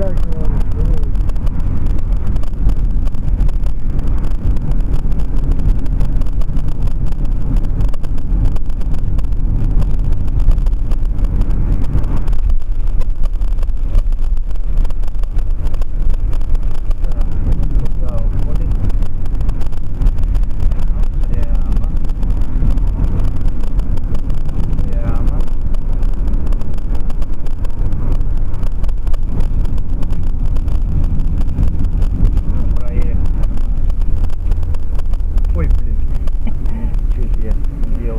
обязательно. Ну. tiền nhiều.